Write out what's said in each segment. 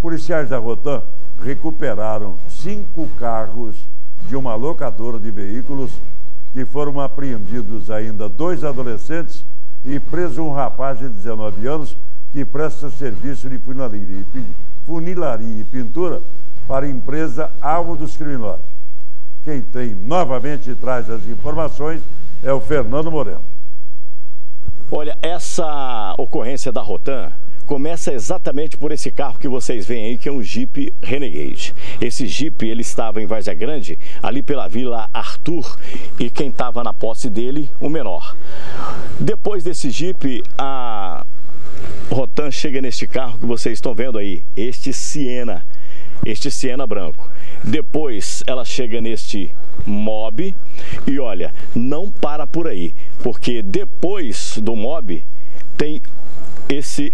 Policiais da Rotan recuperaram cinco carros de uma locadora de veículos que foram apreendidos ainda dois adolescentes e preso um rapaz de 19 anos que presta serviço de funilaria e, funilaria e pintura para a empresa alvo dos criminosos. Quem tem novamente traz as informações é o Fernando Moreno. Olha, essa ocorrência da Rotan começa exatamente por esse carro que vocês veem aí, que é um Jeep Renegade. Esse Jeep, ele estava em Várzea Grande, ali pela Vila Arthur, e quem estava na posse dele, o menor. Depois desse Jeep, a Rotan chega neste carro que vocês estão vendo aí, este Siena, este Siena branco. Depois ela chega neste Mob e olha, não para por aí, porque depois do Mob tem esse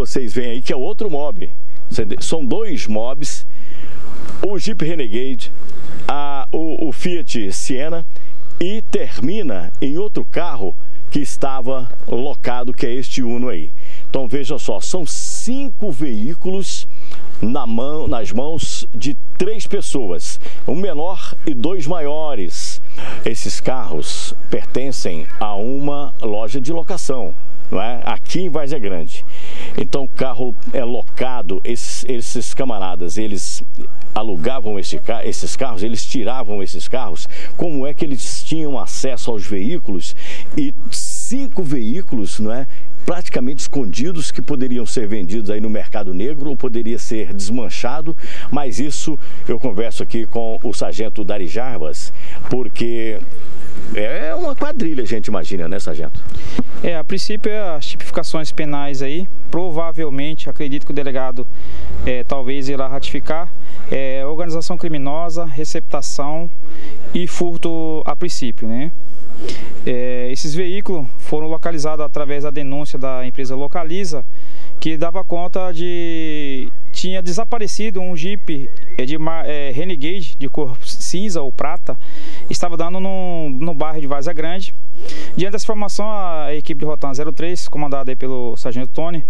vocês veem aí, que é outro mob. São dois mobs, o Jeep Renegade, a, o, o Fiat Siena e termina em outro carro que estava locado, que é este Uno aí. Então veja só, são cinco veículos na mão, nas mãos de três pessoas, um menor e dois maiores. Esses carros pertencem a uma loja de locação, não é? aqui em Várzea Grande. Então o carro é locado, esses, esses camaradas, eles alugavam esse, esses carros, eles tiravam esses carros, como é que eles tinham acesso aos veículos e cinco veículos, não é? praticamente escondidos que poderiam ser vendidos aí no mercado negro ou poderia ser desmanchado, mas isso eu converso aqui com o sargento Dari Jarbas, porque é uma quadrilha, a gente imagina, né, sargento? É, a princípio é as tipificações penais aí, provavelmente, acredito que o delegado é, talvez irá ratificar, é, organização criminosa, receptação e furto a princípio, né? É, esses veículos foram localizados através da denúncia da empresa Localiza, que dava conta de tinha desaparecido um Jeep é, de é, Renegade de cor cinza ou prata, estava dando no, no bairro de Vaza Grande. Diante dessa informação, a equipe de Rotan 03, comandada pelo Sargento Tony,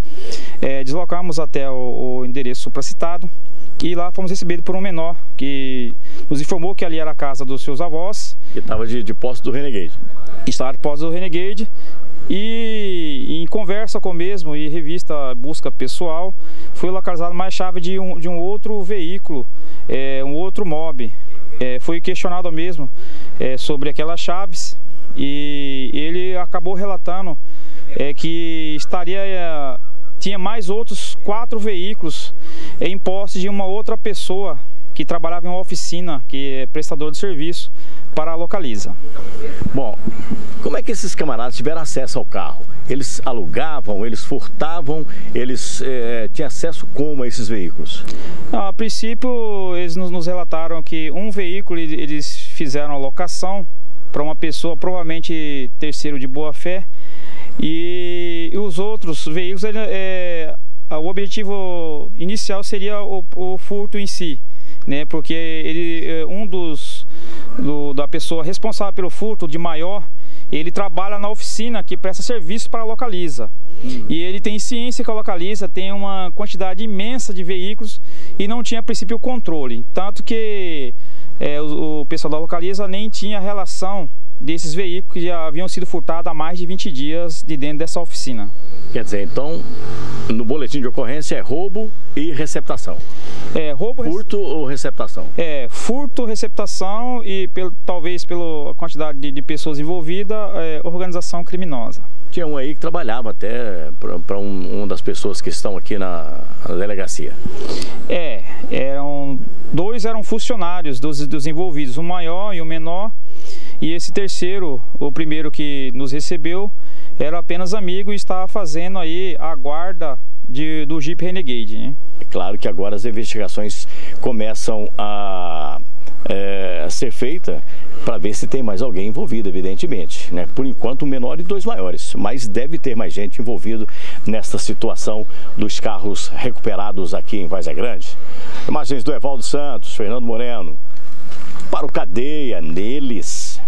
é, deslocamos até o, o endereço supracitado e lá fomos recebidos por um menor que nos informou que ali era a casa dos seus avós. Que estava de, de posse do Renegade. Estava de posse do Renegade e conversa com o mesmo e revista busca pessoal, foi localizado mais chave de um, de um outro veículo, é, um outro mob. É, foi questionado mesmo é, sobre aquelas chaves e ele acabou relatando é, que estaria é, tinha mais outros quatro veículos em posse de uma outra pessoa que trabalhava em uma oficina, que é prestador de serviço para a Localiza. Bom, como é que esses camaradas tiveram acesso ao carro? Eles alugavam, eles furtavam, eles é, tinham acesso como a esses veículos? A princípio, eles nos, relataram que um veículo eles fizeram a locação para uma pessoa, provavelmente terceiro de boa fé, e, os outros veículos, é, o objetivo inicial seria o, o furto em si né? Porque ele, é, um dos do, da pessoa responsável pelo furto de maior, ele trabalha na oficina que presta serviço para a Localiza. E ele tem ciência que a Localiza tem uma quantidade imensa de veículos e não tinha a princípio controle. Tanto que é, o, o pessoal da Localiza nem tinha relação desses veículos que já haviam sido furtados há mais de 20 dias de dentro dessa oficina. Quer dizer, então, no boletim de ocorrência é roubo e receptação. É, roubo... Furto ou receptação? É, furto, receptação e pelo, talvez pela quantidade de, de pessoas envolvidas, é, organização criminosa. Tinha um aí que trabalhava até para um, uma das pessoas que estão aqui na, na, delegacia. É, eram, dois eram funcionários dos, dos envolvidos, o maior e o menor, e esse terceiro, o primeiro que nos recebeu, era apenas amigo e estava fazendo aí a guarda de, do Jeep Renegade. Né? É claro que agora as investigações começam a, é, ser feitas para ver se tem mais alguém envolvido, evidentemente. Né? Por enquanto, um menor e dois maiores, mas deve ter mais gente envolvido nesta situação dos carros recuperados aqui em Vazia Grande. Imagens do Evaldo Santos, Fernando Moreno, para o Cadeia, neles.